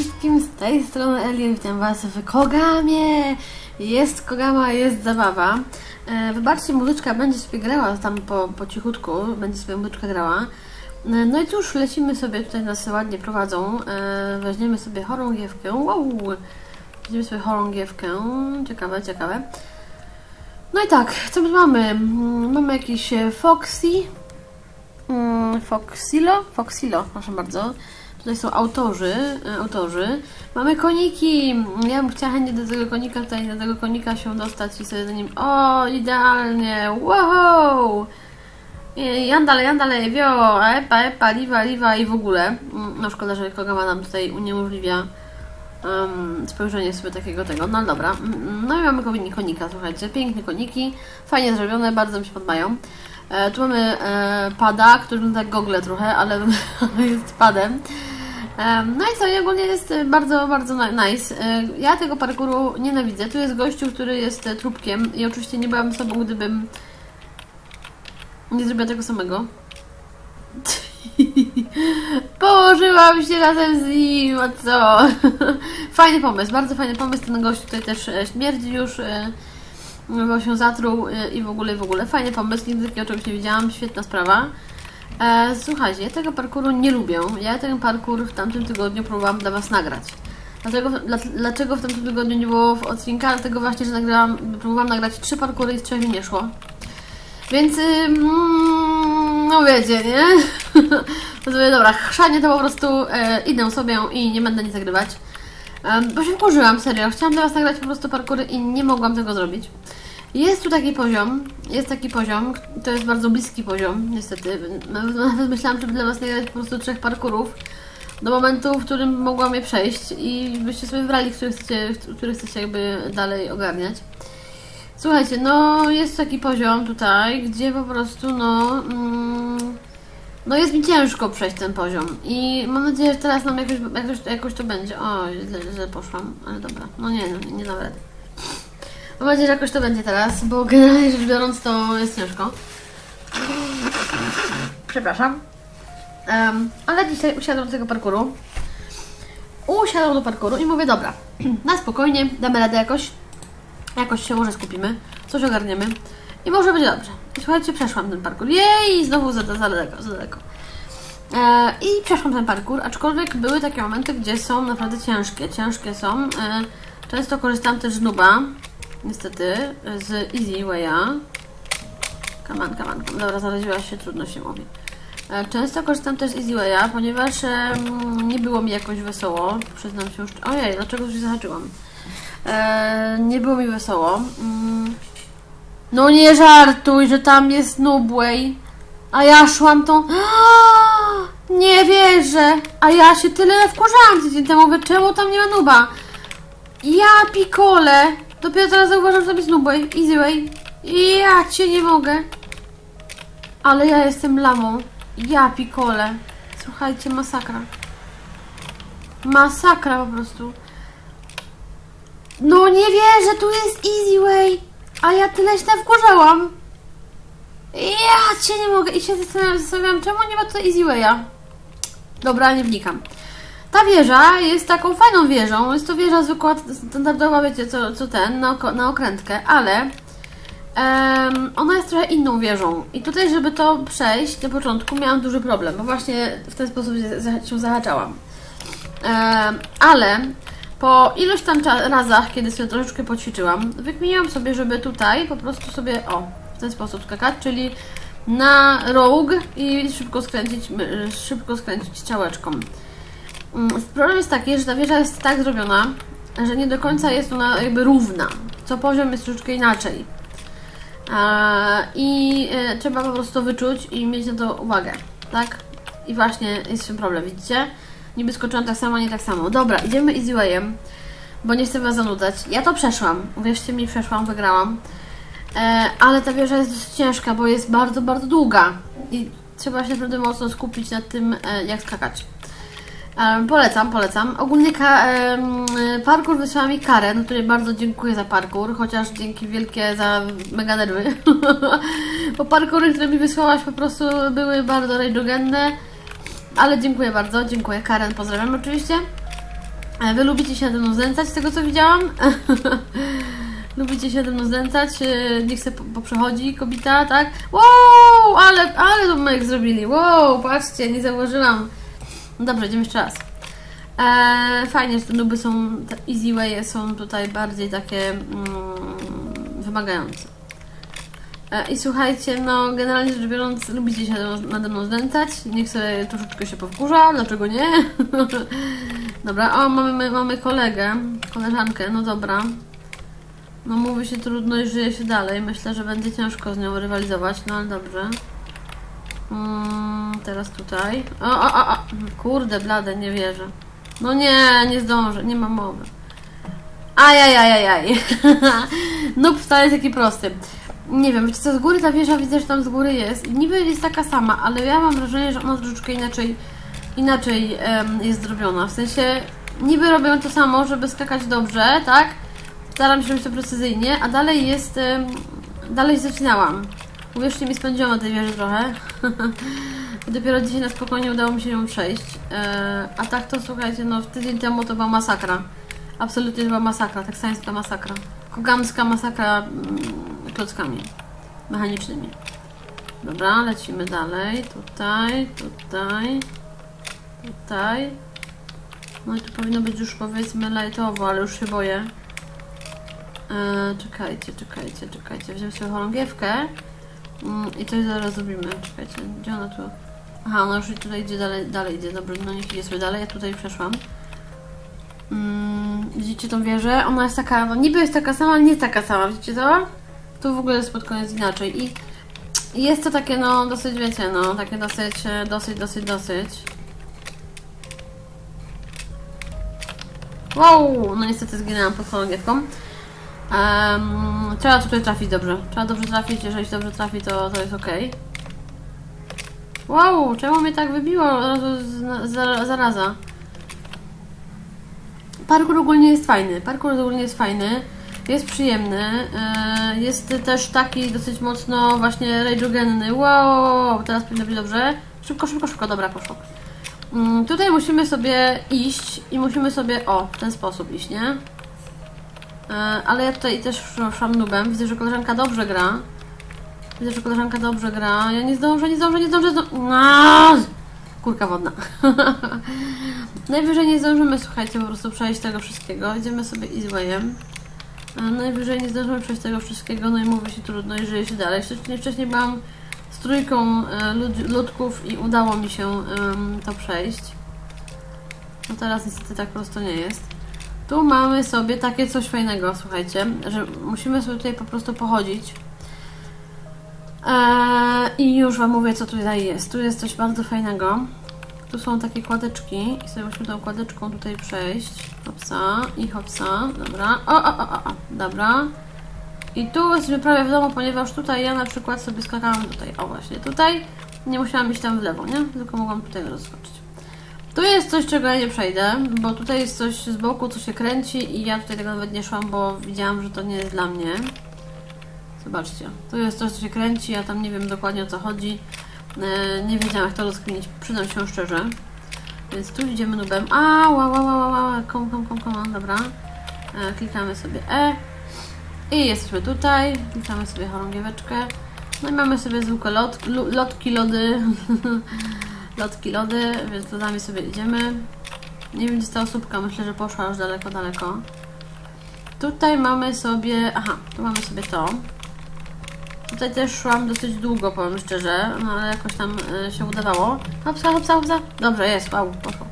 wszystkim, z tej strony Elien, witam Was w Kogamie! Jest Kogama, jest zabawa. E, wybaczcie, muzyczka będzie sobie grała tam po, po cichutku, będzie sobie muzyczka grała. E, no i cóż, lecimy sobie, tutaj nas ładnie prowadzą. E, weźmiemy sobie chorągiewkę, wow! Weźmiemy sobie chorągiewkę, ciekawe, ciekawe. No i tak, co my mamy? Mm, Mamy jakiś e, Foxy, mm, Foxilo, Foxilo, proszę bardzo. Tutaj są autorzy, e, autorzy. Mamy koniki. Ja bym chciała chętnie do tego konika, tutaj do tego konika się dostać i sobie na nim. O, idealnie! Wow! I Jandale, jandale, wio, epa, epa, liwa, liwa i w ogóle. Mm, No szkoda, że Kogama nam tutaj uniemożliwia um, spojrzenie sobie takiego tego. No dobra. Mm, No i mamy koni- konika, słuchajcie. Piękne koniki, fajnie zrobione, bardzo mi się podobają. E, tu mamy e, pada, który wygląda jak gogle trochę, ale jest padem. No i co, i ogólnie jest e, bardzo, bardzo ni- nice. E, Ja tego parkouru nienawidzę. Tu jest gościu, który jest e, trupkiem i oczywiście nie byłam sobą, gdybym nie zrobiła tego samego. Położyłam się razem z nim, a co? Fajny pomysł, bardzo fajny pomysł. Ten gość tutaj też e, śmierdzi już, e, bo się zatruł e, i w ogóle, w ogóle. Fajny pomysł, nigdy takiego czegoś nie widziałam, świetna sprawa. E, słuchajcie, ja tego parkouru nie lubię. Ja ten parkour w tamtym tygodniu próbowałam dla Was nagrać. Dlaczego, dla, dlaczego w tamtym tygodniu nie było w odcinka? Dlatego właśnie, że nagrałam, próbowałam nagrać trzy parkury i z trzech mi nie szło. Więc, ym, no wiecie, nie? To sobie, dobra, chrzanie to po prostu e, idę sobie i nie będę nic nagrywać. Um, bo się wkurzyłam, serio. Chciałam dla Was nagrać po prostu parkury i nie mogłam tego zrobić. Jest tu taki poziom, jest taki poziom, to jest bardzo bliski poziom, niestety. Nawet myślałam, żeby dla Was nagrać po prostu trzech parkurów do momentu, w którym mogłam je przejść i byście sobie wybrali, który chcecie, który chcecie jakby dalej ogarniać. Słuchajcie, no jest taki poziom tutaj, gdzie po prostu no... Mm, no jest mi ciężko przejść ten poziom i mam nadzieję, że teraz nam jakoś, jakoś, jakoś to będzie. O, źle, źle poszłam, ale dobra. No nie, no, nie dam rady. Mam nadzieję, że jakoś to będzie teraz, bo generalnie rzecz biorąc to jest ciężko. Przepraszam. Em, ale dzisiaj usiadłam do tego parkuru. Usiadłam do parkuru i mówię, dobra, na spokojnie, damy radę jakoś. Jakoś się może skupimy, coś ogarniemy i może będzie dobrze. I słuchajcie, przeszłam ten parkour. Jej, znowu za, za daleko, za daleko. E, I przeszłam ten parkour, aczkolwiek były takie momenty, gdzie są naprawdę ciężkie. Ciężkie są. E, często korzystam też z nuba, niestety, z Easy Way'a. Come on, come on. Dobra, zaraziłaś się, mówi. E, Często korzystam też z Easy Way'a, ponieważ nie było mi jakoś wesoło. Przyznam się już. Ojej, dlaczego się zahaczyłam? E, nie było mi wesoło. Mm. No nie żartuj, że tam jest Nubway. A ja szłam tą... Nie wierzę. A ja się tyle wkurzałam tydzień temu. Mówię, czemu tam nie ma Nuba? Ja pikole. Dopiero teraz zauważam, że tam jest Nubway. Easy way. Ja cię nie mogę. Ale ja jestem lamą. Ja pikole. Słuchajcie, masakra. Masakra po prostu. No nie wierzę, tu jest Easy Way, a ja tyle się wkurzałam. Ja cię nie mogę i się zastanawiam, zastanawiam czemu nie ma tutaj Easy Way'a. Dobra, nie wnikam. Ta wieża jest taką fajną wieżą, jest to wieża zwykła, standardowa, wiecie, co, co ten, na, na okrętkę, ale em, ona jest trochę inną wieżą. I tutaj, żeby to przejść na początku, miałam duży problem, bo właśnie w ten sposób się, za- się zahaczałam. Em, ale po iluś tam razach, kiedy sobie troszeczkę poćwiczyłam, wykminiłam sobie, żeby tutaj po prostu sobie, o, w ten sposób skakać, czyli na rogue i szybko skręcić, my- szybko skręcić ciałeczką. Mm, Problem jest taki, że ta wieża jest tak zrobiona, że nie do końca jest ona jakby równa. Co poziom jest troszeczkę inaczej. I e, trzeba po prostu wyczuć i mieć na to uwagę, tak? I właśnie jest w tym problem, widzicie? Niby skoczyłam tak samo, nie tak samo. Dobra, idziemy easy wayem, bo nie chcę Was zanudzać. Ja to przeszłam, uwierzcie mi, przeszłam, wygrałam. E, ale ta wieża jest dosyć ciężka, bo jest bardzo, bardzo długa. I trzeba się naprawdę mocno skupić nad tym, e, jak skakać. E, polecam, polecam. Ogólnie ka- em, parkour wysłała mi Karen, której bardzo dziękuję za parkour, chociaż dzięki wielkie za mega nerwy. Bo parkoury, które mi wysłałaś po prostu były bardzo rajdogenne. Ale dziękuję bardzo, dziękuję. Karen, pozdrawiam oczywiście. E, Wy lubicie się nade mną znęcać, z tego co widziałam? lubicie się nade mną znęcać? E, Niech se po- poprzechodzi kobita, tak? Wow, ale, ale numek zrobili. Wow, patrzcie, nie zauważyłam. No dobrze, idziemy jeszcze raz. E, fajnie, że te nuby są, te easy waye są tutaj bardziej takie mm, wymagające. E, I słuchajcie, no generalnie rzecz biorąc, lubicie się nade mną znęcać. Niech sobie troszeczkę się powkurza, dlaczego nie? dobra, o, mamy, mamy kolegę, koleżankę, no dobra. No mówi się trudno i żyje się dalej. Myślę, że będzie ciężko z nią rywalizować, no ale dobrze. Mm, teraz tutaj. O, o, o, o, kurde, blade, nie wierzę. No nie, nie zdążę, nie mam mowy. Ajajajajaj. no wcale jest taki prosty. Nie wiem, wiecie co, z góry ta wieża widzę, że tam z góry jest. Niby jest taka sama, ale ja mam wrażenie, że ona troszeczkę inaczej, inaczej em, jest zrobiona. W sensie, niby robią to samo, żeby skakać dobrze, tak? Staram się robić to precyzyjnie, a dalej jest, em, dalej zaczynałam. Uwierzcie mi, spędziłam na tej wieży trochę. Dopiero dzisiaj na spokojnie udało mi się ją przejść. E, a tak to słuchajcie, no tydzień temu to była masakra. Absolutnie to była masakra, teksańska masakra. Kogamska masakra mm, klockami mechanicznymi. Dobra, lecimy dalej. Tutaj, tutaj, tutaj. No i tu powinno być już powiedzmy lightowo, ale już się boję. E, czekajcie, czekajcie, czekajcie. Weźmiemy sobie chorągiewkę mm, i coś zaraz zrobimy. Czekajcie, gdzie ona tu? Aha, ona już tutaj idzie dalej, dalej idzie. Dobra, no niech idzie sobie dalej. Ja tutaj przeszłam. Mm, widzicie tą wieżę? Ona jest taka, no niby jest taka sama, ale nie taka sama, widzicie to? Tu w ogóle jest pod koniec inaczej i jest to takie, no, dosyć, wiecie, no, takie dosyć, e, dosyć, dosyć, dosyć. Wow, no niestety zginęłam pod chorągiewką. Um, trzeba tutaj trafić dobrze. Trzeba dobrze trafić, jeżeli się dobrze trafi, to, to jest ok. Wow, czemu mnie tak wybiło od razu zaraza? Parkour ogólnie jest fajny. Parkour ogólnie jest fajny. Jest przyjemny. e, Jest też taki dosyć mocno właśnie rageogenny. Wow, teraz powinno być dobrze. Szybko, szybko, szybko. Dobra, poszło. Mm, Tutaj musimy sobie iść i musimy sobie, o, w ten sposób iść, nie? E, Ale ja tutaj też szłam nubem. Widzę, że koleżanka dobrze gra. Widzę, że koleżanka dobrze gra. Ja nie zdążę, nie zdążę, nie zdążę. No! Kurka wodna. Najwyżej nie zdążymy, słuchajcie, po prostu przejść tego wszystkiego. Idziemy sobie easywayem. A Najwyżej nie zdążymy przejść tego wszystkiego, no i mówi się trudno i żyje się dalej. Wcześniej, wcześniej byłam z trójką e, lud, ludków i udało mi się em, to przejść. No teraz niestety tak prosto nie jest. Tu mamy sobie takie coś fajnego, słuchajcie, że musimy sobie tutaj po prostu pochodzić. Eee, I już Wam mówię, co tutaj jest. Tu jest coś bardzo fajnego. Tu są takie kładeczki i sobie musimy tą kładeczką tutaj przejść. Hopsa i hopsa. Dobra. O, o, o, o. Dobra. I tu jesteśmy prawie w domu, ponieważ tutaj ja na przykład sobie skakałam tutaj. O, właśnie tutaj. Nie musiałam iść tam w lewo, nie? Tylko mogłam tutaj rozskoczyć. Tu jest coś, czego ja nie przejdę, bo tutaj jest coś z boku, co się kręci i ja tutaj tego nawet nie szłam, bo widziałam, że to nie jest dla mnie. Zobaczcie, tu jest coś, co się kręci, ja tam nie wiem dokładnie o co chodzi. E, nie wiedziałam, jak to rozkminić, przynam się szczerze. Więc tu idziemy nubem. A, ła, ła, ła, ła, kom, kom, kom, kom, dobra. E, klikamy sobie E. I jesteśmy tutaj. Klikamy sobie chorągieweczkę. No i mamy sobie zwykłe lot, lotki, lody. lotki, lody, więc lodami sobie idziemy. Nie wiem, gdzie ta osóbka. Myślę, że poszła już daleko, daleko. Tutaj mamy sobie... Aha, tu mamy sobie to. Tutaj też szłam dosyć długo, powiem szczerze, no ale jakoś tam y, się udawało. Hopsa, hopsa, hopsa. Dobrze, jest, wow, poszło.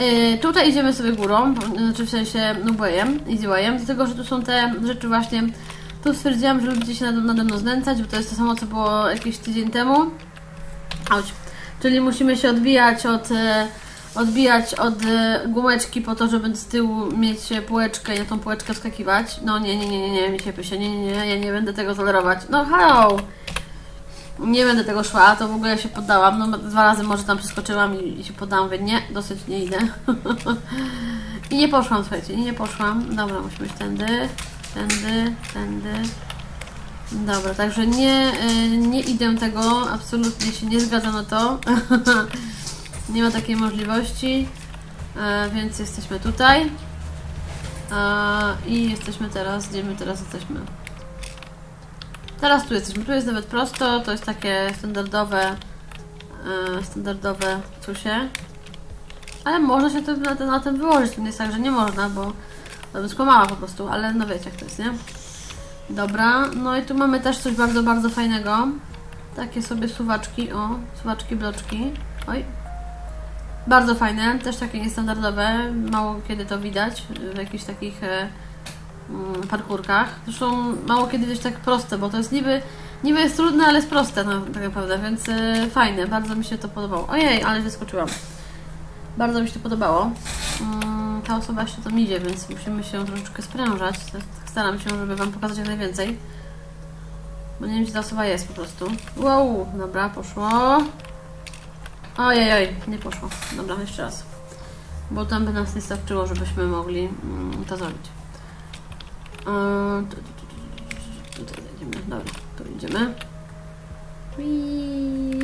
Y, tutaj idziemy sobie górą, znaczy w sensie nubwayem, easywayem, dlatego, że tu są te rzeczy właśnie... Tu stwierdziłam, że lubicie się nade, nade mną znęcać, bo to jest to samo, co było jakiś tydzień temu. Auć. Czyli musimy się odbijać od... y, Odbijać od y, gumeczki po to, żeby z tyłu mieć e, półeczkę i na tą półeczkę wskakiwać. No nie, nie, nie, nie, nie, mi się pysie, nie, nie, nie, ja nie będę tego tolerować. No halo! Nie będę tego szła, to w ogóle się poddałam. No dwa razy może tam przeskoczyłam i, i się poddałam. Mówię, nie, dosyć nie idę. I nie poszłam, słuchajcie, nie poszłam. Dobra, musimy iść tędy, tędy, tędy. Dobra, także nie, y, nie idę tego, absolutnie się nie zgadzam na to. nie ma takiej możliwości. E, więc jesteśmy tutaj. E, I jesteśmy teraz, gdzie my teraz jesteśmy? Teraz tu jesteśmy. Tu jest nawet prosto, to jest takie standardowe, e, standardowe cusie. Ale można się tym, na, na tym wyłożyć. To nie jest tak, że nie można, bo to bym skłamała po prostu, ale no wiecie jak to jest, nie? Dobra, no i tu mamy też coś bardzo, bardzo fajnego. Takie sobie suwaczki, o, suwaczki, bloczki. Oj. Bardzo fajne, też takie niestandardowe. Mało kiedy to widać w jakichś takich e, mm, parkurkach. Zresztą mało kiedy widać tak proste, bo to jest niby, niby jest trudne, ale jest proste no, tak naprawdę, więc e, fajne, bardzo mi się to podobało. Ojej, ale wyskoczyłam. Bardzo mi się to podobało. Mm, ta osoba jeszcze tam idzie, więc musimy się troszeczkę sprężać. Tak Staram się, żeby Wam pokazać jak najwięcej. Bo nie wiem, gdzie ta osoba jest po prostu. Wow, dobra, poszło. Ojej, oj, nie poszło. Dobra, jeszcze raz. Bo tam by nas nie starczyło, żebyśmy mogli mm, to zrobić. Yy, tu, tu, tu, tu, tu, Tutaj idziemy, dobra, tu idziemy.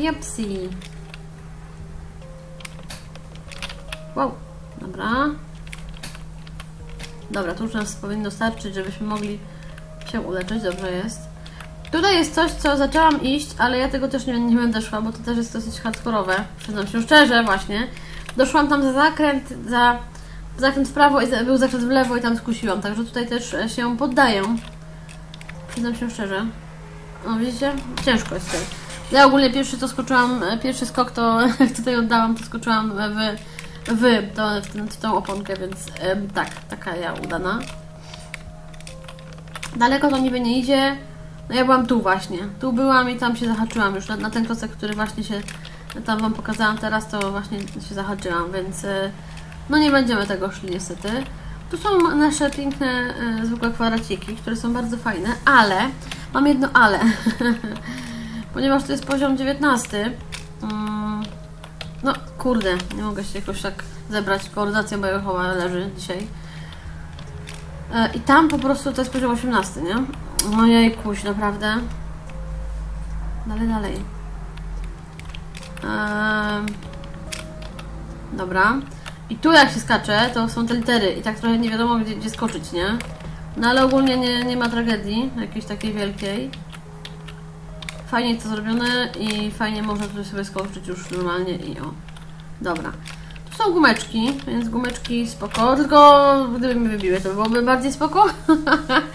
Jepsi. Wow, dobra. Dobra, tu już nas powinno starczyć, żebyśmy mogli się uleczyć, dobrze jest. Tutaj jest coś, co zaczęłam iść, ale ja tego też nie, nie będę szła, bo to też jest dosyć hardkorowe. Przyznam się szczerze, właśnie. Doszłam tam za zakręt, za zakręt w prawo i za, był zakręt w lewo i tam skusiłam, także tutaj też się poddaję. Przyznam się szczerze. No widzicie? Ciężko jest tutaj. Ja ogólnie pierwszy to skoczyłam, pierwszy skok to jak tutaj oddałam, to skoczyłam w w, to, w, ten, w tą oponkę, więc ym, tak, taka ja udana. Daleko to niby nie idzie. No ja byłam tu właśnie. Tu byłam i tam się zahaczyłam już na, na ten klocek, który właśnie się tam Wam pokazałam teraz, to właśnie się zahaczyłam, więc y, no nie będziemy tego szli niestety. Tu są nasze piękne, y, zwykłe kwadraciki, które są bardzo fajne, ale mam jedno ale. Ponieważ to jest poziom 19, no, kurde, nie mogę się jakoś tak zebrać. Koordynacja bojowa leży dzisiaj. E, I tam po prostu to jest poziom 18, nie? Ojej, kuś, naprawdę. Dalej, dalej. Dobra. I tu jak się skacze, to są te litery i tak trochę nie wiadomo gdzie, gdzie skoczyć, nie? No ale ogólnie nie, nie ma tragedii jakiejś takiej wielkiej. Fajnie to zrobione i fajnie można tutaj sobie skoczyć już normalnie i o. Dobra. Tu są gumeczki, więc gumeczki spoko, tylko gdyby mi wybiły, to byłoby bardziej spoko.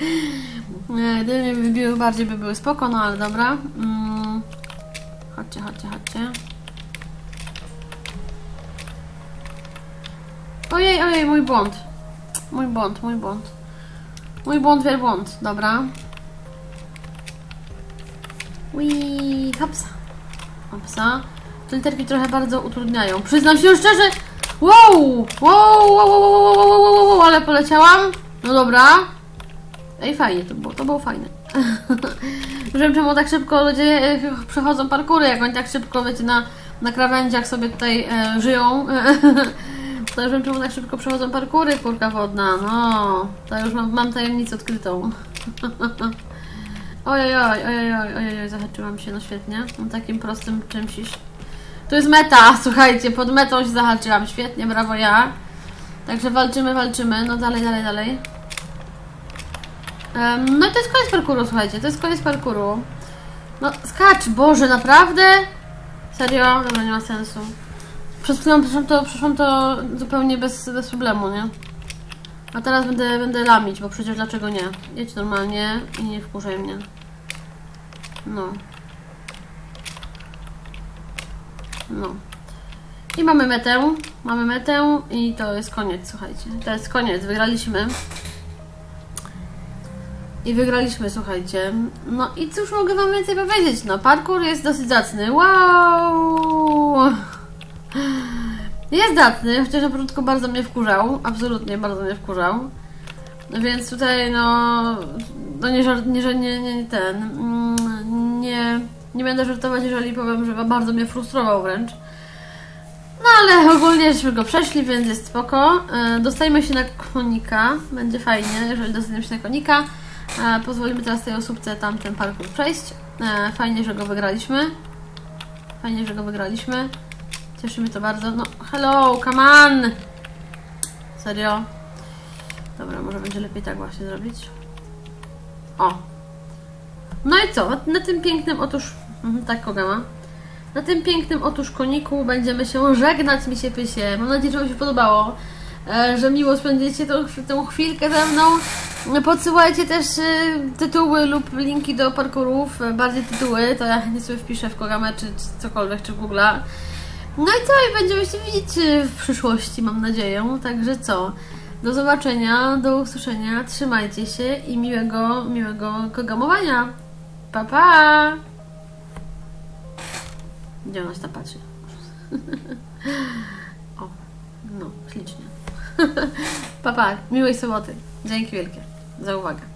gdyby mi wybiły, bardziej by były spoko, no ale dobra. Mm. Chodźcie, chodźcie, chodźcie. Ojej, ojej, mój błąd. Mój błąd, mój błąd. Mój błąd, wielbłąd, dobra. Ui, hopsa. Hopsa. Te literki trochę bardzo utrudniają. Przyznam się szczerze. Wow! Wow, wow, wow, wow, wow, wow, wow, ale poleciałam. No dobra. Ej, fajnie to było, to było fajne. wiem, czemu tak szybko ludzie przechodzą parkury, jak oni tak szybko, wiecie, na, na krawędziach sobie tutaj e, żyją. to wiem, czemu tak szybko przechodzą parkury, kurka wodna. No, to już mam, mam tajemnicę odkrytą. Ojej, ojej, ojej, zahaczyłam się, no świetnie. Na takim prostym czymś. To jest meta, słuchajcie, pod metą się zahaczyłam, świetnie, brawo ja. Także walczymy, walczymy, no dalej, dalej, dalej. Um, no to jest koniec parkuru, słuchajcie, to jest koniec parkuru. No skacz, Boże, naprawdę? Serio? Dobra, nie ma sensu. Przed chwilą przeszłam to, przeszłam to zupełnie bez, bez problemu, nie? A teraz będę, będę lamić, bo przecież dlaczego nie? Jedź normalnie i nie wkurzaj mnie. No. No. I mamy metę. Mamy metę i to jest koniec, słuchajcie. To jest koniec, wygraliśmy. I wygraliśmy, słuchajcie. No i cóż mogę Wam więcej powiedzieć? No, parkour jest dosyć zacny. Wow! Jest datny, chociaż na początku bardzo mnie wkurzał. Absolutnie bardzo mnie wkurzał. Więc tutaj no, no nie, żart, nie, nie, nie ten, mm, nie, nie będę żartować, jeżeli powiem, że bardzo mnie frustrował wręcz. No ale ogólnie żeśmy go przeszli, więc jest spoko. E, dostajemy się na konika, będzie fajnie, jeżeli dostaniemy się na konika. E, pozwolimy teraz tej osóbce tamten parkour przejść. E, fajnie, że go wygraliśmy. Fajnie, że go wygraliśmy. Cieszy mnie to bardzo. No, hello, come on! Serio? Dobra, może będzie lepiej tak właśnie zrobić. O! No i co? Na tym pięknym otóż... Mhm, tak kogama. Na tym pięknym otóż koniku będziemy się żegnać, mi się pysie. Mam nadzieję, że Wam się podobało, e, że miło spędzicie tą, tą chwilkę ze mną. Podsyłajcie też e, tytuły lub linki do parkurów, e, bardziej tytuły, to ja chętnie sobie wpiszę w kogamę czy, czy cokolwiek, czy w Google'a. No i co? I będziemy się widzieć e, w przyszłości, mam nadzieję. Także co? Do zobaczenia, do usłyszenia, trzymajcie się i miłego, miłego kogamowania. Pa, pa! Gdzie ona się tam patrzy? o, no, ślicznie. pa, pa, miłej soboty. Dzięki wielkie za uwagę.